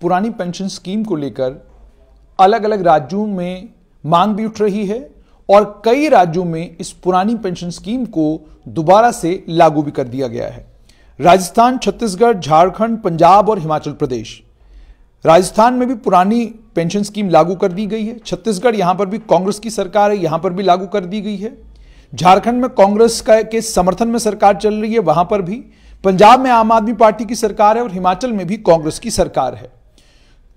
पुरानी pension scheme को लेकर अलग अलग राज्यों में मांग भी उठ रही है और कई राज्यों में इस पुरानी पेंशन स्कीम को दोबारा से लागू भी कर दिया गया है। राजस्थान, छत्तीसगढ़, झारखंड, पंजाब और हिमाचल प्रदेश। राजस्थान में भी पुरानी पेंशन स्कीम लागू कर दी गई है। छत्तीसगढ़ यहाँ पर भी कांग्रेस की सरकार है, यहाँ पर भी लागू कर दी गई है। झारखंड में कांग्रेस का, के समर्थन में सरकार चल रही है, वहाँ पर भी। पंजाब में आम आदमी पार्टी की सरकार है और हिमाचल में भी कांग्रेस की सरकार है।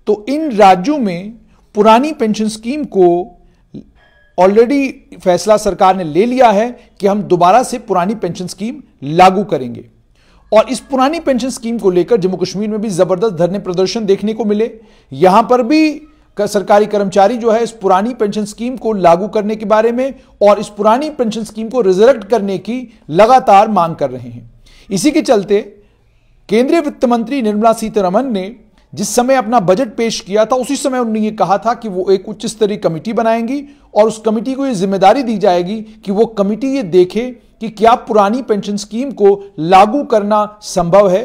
तो इन राज्यों में पुरानी पेंशन स्कीम को ऑलरेडी फैसला सरकार ने ले लिया है कि हम दोबारा से पुरानी पेंशन स्कीम लागू करेंगे। और इस पुरानी पेंशन स्कीम को लेकर जम्मू कश्मीर में भी ज़बरदस्त धरने प्रदर्शन देखने को मिले। यहाँ पर भी सरकारी कर्मचारी जो है इस पुरानी पेंशन स्कीम को लागू करने के बारे में और इस पुरानी पेंशन स्कीम को रिजरेक्ट करने की लगातार मांग कर रहे हैं। इसी के चलते केंद्रीय वित्त मंत्री निर्मला सीतारमन ने जिस समय अपना बजट पेश किया था, उसी समय उन्होंने ये कहा था कि वो एक उच्च स्तरीय कमेटी बनाएँगी और उस कमेटी को ये ज़िम्मेदारी दी जाएगी कि वो कमेटी ये देखे कि क्या पुरानी पेंशन स्कीम को लागू करना संभव है।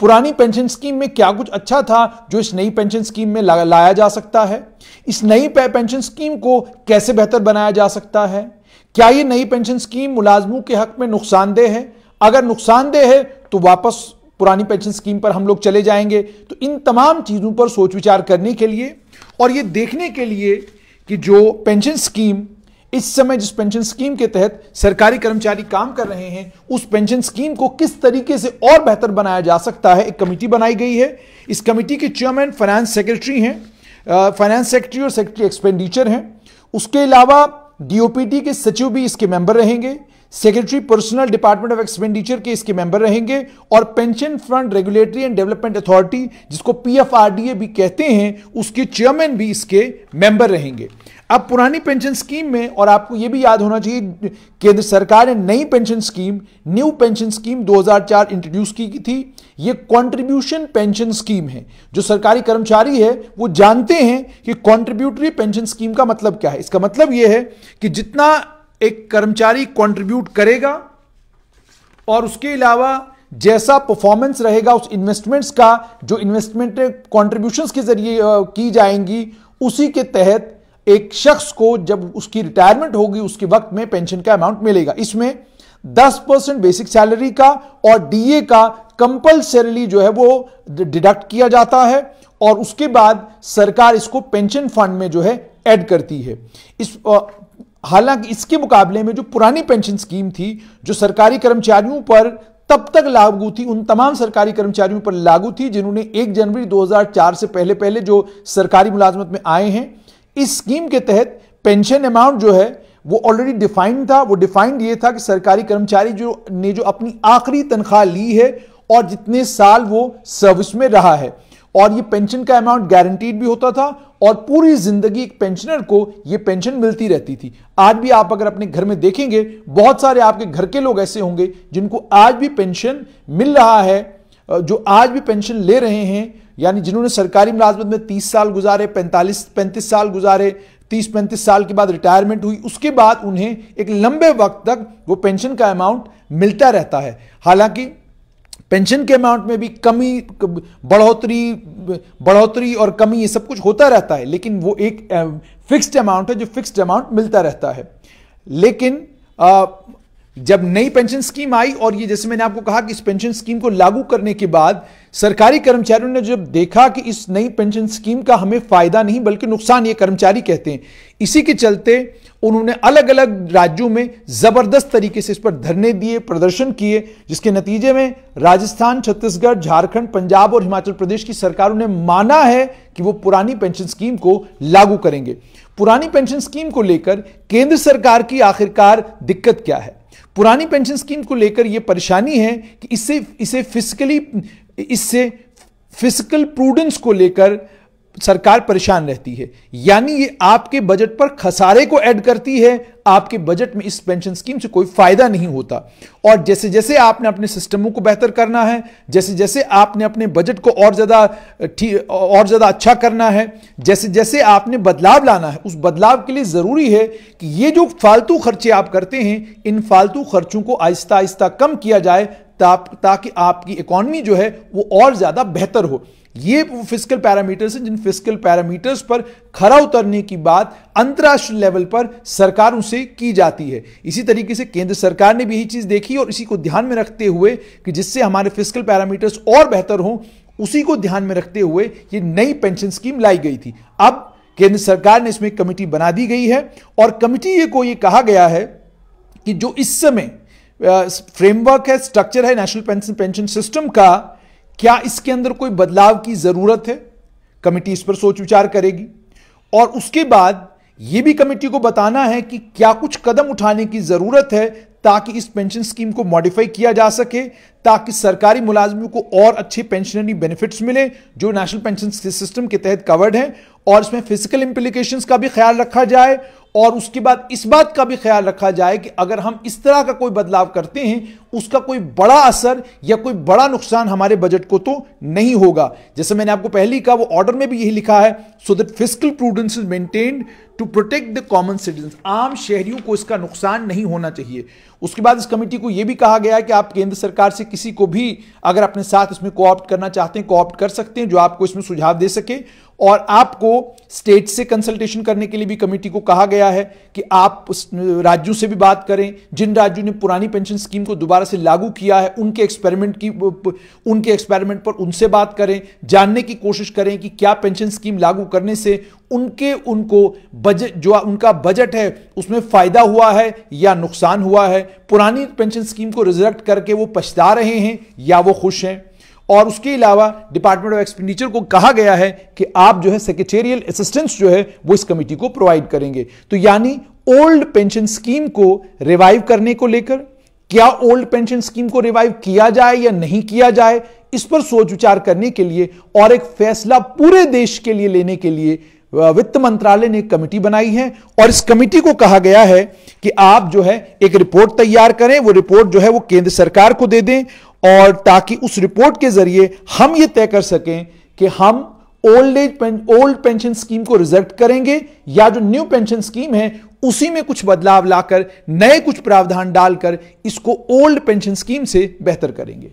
पुरानी पेंशन स्कीम में क्या कुछ अच्छा था जो इस नई पेंशन स्कीम में लाया जा सकता है? इस नई पेंशन स्कीम को कैसे बेहतर बनाया जा सकता है? क्या ये नई पेंशन स्कीम मुलाजमों के हक में नुकसानदेह है? अगर नुकसानदेह है तो वापस पुरानी पेंशन स्कीम पर हम लोग चले जाएँगे। तो इन तमाम चीज़ों पर सोच विचार करने के लिए और ये देखने के लिए कि जो पेंशन स्कीम, इस समय जिस पेंशन स्कीम के तहत सरकारी कर्मचारी काम कर रहे हैं, उस पेंशन स्कीम को किस तरीके से और बेहतर बनाया जा सकता है? एक कमेटी बनाई गई है। इस कमेटी के चेयरमैन फाइनेंस सेक्रेटरी हैं। फाइनेंस सेक्रेटरी और सेक्रेटरी एक्सपेंडिचर हैं। उसके अलावा डीओपीटी के सचिव भी इसके मेंबर रहेंगे। Secretary personal department of expenditure के इसके मेंबर रहेंगे और pension fund regulatory and development authority, जिसको पीएफआरडीए भी कहते हैं, उसके चेयरमैन भी इसके मेंबर रहेंगे। अब पुरानी पेंशन स्कीम में, और आपको यह भी याद होना चाहिए, केंद्र सरकार ने नई pension scheme new pension scheme 2004 introduce की थी। यह कंट्रीब्यूशन पेंशन स्कीम है। जो सरकारी कर्मचारी है, वो जानते हैं कि कंट्रीब्यूटरी पेंशन स्कीम का मतलब क्या है। इसका मतलब यह है कि जितना एक कर्मचारी कंट्रीब्यूट करेगा और उसके अलावा जैसा परफॉर्मेंस रहेगा उस इन्वेस्टमेंट्स का, जो इन्वेस्टमेंट कंट्रीब्यूशंस के ज़रिए की जाएँगी, उसी के तहत एक शख्स को जब उसकी रिटायरमेंट होगी, उसके वक्त में पेंशन का अमाउंट मिलेगा। इसमें 10 परसेंट बेसिक सैलरी का और डीए का कंपल्सरीली जो है वो डिडक्ट किया जाता है और उसके बाद सरकार इसको पेंशन फंड में जो है ऐड करती है। इस हालाँकि इसके मुकाबले में जो पुरानी पेंशन स्कीम थी, जो सरकारी कर्मचारियों पर तब तक लागू थी, उन तमाम सरकारी कर्मचारियों पर लागू थी, जिन्होंने 1 जनवरी 2004 से पहले पहले जो सरकारी मुलाजमत में आए हैं, इस स्कीम के तहत पेंशन अमाउंट जो है, वो ऑलरेडी डिफाइंड था, वो डिफाइंड ये था कि सरकारी कर्मचारी जो, ने जो अपनी आखिरी तनख्वाह ली है और जितने साल वो सर्विस में रहा है। और ये पेंशन का अमाउंट गारंटीड भी होता था और पूरी ज़िंदगी एक पेंशनर को ये पेंशन मिलती रहती थी। आज भी आप अगर अपने घर में देखेंगे, बहुत सारे आपके घर के लोग ऐसे होंगे जिनको आज भी पेंशन मिल रहा है जो आज भी पेंशन ले रहे हैं, यानी जिन्होंने सरकारी मुलाजमत में तीस साल गुजारे, पैंतालीस, पैंतीस साल गुजारे, तीस, पैंतीस साल के बाद रिटायरमेंट हुई, उसके बाद उन्हें एक लंबे वक्त तक वो पेंशन का अमाउंट मिलता रहता है। हालाँकि पेंशन के अमाउंट में भी कमी, बढ़ोतरी बढ़ोतरी और कमी, ये सब कुछ होता रहता है, लेकिन वो एक फिक्स्ड अमाउंट है जो फिक्स्ड अमाउंट मिलता रहता है। लेकिन जब नई पेंशन स्कीम आई और ये जैसे मैंने आपको कहा कि इस पेंशन स्कीम को लागू करने के बाद सरकारी कर्मचारियों ने जब देखा कि इस नई पेंशन स्कीम का हमें फ़ायदा नहीं, बल्कि नुकसान ये कर्मचारी कहते हैं। इसी के चलते उन्होंने अलग अलग राज्यों में ज़बरदस्त तरीके से इस पर धरने दिए, प्रदर्शन किए, जिसके नतीजे में राजस्थान, छत्तीसगढ़, झारखंड, पंजाब और हिमाचल प्रदेश की सरकारों ने माना है कि वो पुरानी पेंशन स्कीम को लागू करेंगे। पुरानी पेंशन स्कीम को लेकर केंद्र सरकार की आखिरकार दिक्कत क्या है? पुरानी पेंशन स्कीम को लेकर यह परेशानी है कि इससे इसे फिजिकली इससे फ़िज़िकल प्रूडेंस को लेकर सरकार परेशान रहती है। यानी ये आपके बजट पर खसारे को ऐड करती है, आपके बजट में इस पेंशन स्कीम से कोई फ़ायदा नहीं होता। और जैसे जैसे आपने अपने सिस्टमों को बेहतर करना है जैसे जैसे आपने अपने बजट को और ज़्यादा और ज़्यादा अच्छा करना है जैसे जैसे आपने बदलाव लाना है, उस बदलाव के लिए ज़रूरी है कि ये जो फालतू खर्चे आप करते हैं, इन फालतू खर्चों को आहिस्ता आहिस्ता कम किया जाए ताकि आपकी इकॉनमी जो है वो और ज़्यादा बेहतर हो। ये वो फ़िज़िकल पैरामीटर्स हैं जिन फ़िज़िकल पैरामीटर्स पर खरा उतरने की बात अंतर्राष्ट्रीय लेवल पर सरकारों से की जाती है। इसी तरीके से केंद्र सरकार ने भी यही चीज़ देखी और इसी को ध्यान में रखते हुए कि जिससे हमारे फ़िज़िकल पैरामीटर्स और बेहतर हों, उसी को ध्यान में रखते हुए ये नई पेंशन स्कीम लाई गई थी। अब केंद्र सरकार ने इसमें कमिटी बना दी गई है और कमिटी को ये कहा गया है कि जो इस समय फ्रेमवर्क है स्ट्रक्चर है नेशनल पेंशन पेंशन सिस्टम का, क्या इसके अंदर कोई बदलाव की ज़रूरत है? कमिटी इस पर सोच विचार करेगी। और उसके बाद यह भी कमेटी को बताना है कि क्या कुछ कदम उठाने की ज़रूरत है ताकि इस पेंशन स्कीम को मॉडिफाई किया जा सके, ताकि सरकारी मुलाजमों को और अच्छे पेंशनरी बेनिफिट्स मिले, जो नेशनल पेंशन सिस्टम के तहत कवर्ड हैं, और इसमें फ़िज़िकल इंप्लीकेशंस का भी ख्याल रखा जाए और उसके बाद इस बात का भी ख्याल रखा जाए कि अगर हम इस तरह का कोई बदलाव करते हैं उसका कोई बड़ा असर या कोई बड़ा नुकसान हमारे बजट को तो नहीं होगा। जैसे मैंने आपको पहले ही कहा, वो ऑर्डर में भी यही लिखा है so that physical prudence is maintained to protect the common citizen आम शहरियों को इसका नुकसान नहीं होना चाहिए। उसके बाद इस कमेटी को यह भी कहा गया है कि आप केंद्र सरकार से किसी को भी अगर अपने साथ इसमें कोऑप्ट करना चाहते हैं कोऑप्ट कर सकते हैं, जो आपको इसमें सुझाव दे सके। और आपको स्टेट से कंसल्टेशन करने के लिए भी कमेटी को कहा गया है कि आप राज्यों से भी बात करें। जिन राज्यों ने पुरानी पेंशन स्कीम को दोबारा से लागू किया है, उनके एक्सपेरिमेंट की उनके एक्सपेरिमेंट पर उनसे बात करें, जानने की कोशिश करें कि क्या पेंशन स्कीम लागू करने से उनके, उनको बजट जो उनका बजट है, उसमें फ़ायदा हुआ है या नुकसान हुआ है। पुरानी पेंशन स्कीम को रिजर्ट करके वो पछता रहे हैं या वो खुश हैं। और उसके अलावा डिपार्टमेंट ऑफ़ एक्सपेंडिचर को कहा गया है कि आप जो है सेक्रेटेरियल असिस्टेंस जो है, वो इस कमेटी को प्रोवाइड करेंगे। तो यानी ओल्ड पेंशन स्कीम को रिवाइव करने को लेकर क्या ओल्ड पेंशन स्कीम को रिवाइव किया जाए या नहीं किया जाए, इस पर सोच विचार करने के लिए और एक फैसला पूरे देश के लिए लेने के लिए वित्त मंत्रालय ने कमेटी बनाई है और इस कमेटी को कहा गया है कि आप जो है एक रिपोर्ट तैयार करें, वो रिपोर्ट जो है वो केंद्र सरकार को दे दें और ताकि उस रिपोर्ट के ज़रिए हम ये तय कर सकें कि हम old age old pension scheme को रिजेक्ट करेंगे, या जो न्यू पेंशन स्कीम है, उसी में कुछ बदलाव लाकर, नए कुछ प्रावधान डालकर, इसको ओल्ड पेंशन स्कीम से बेहतर करेंगे।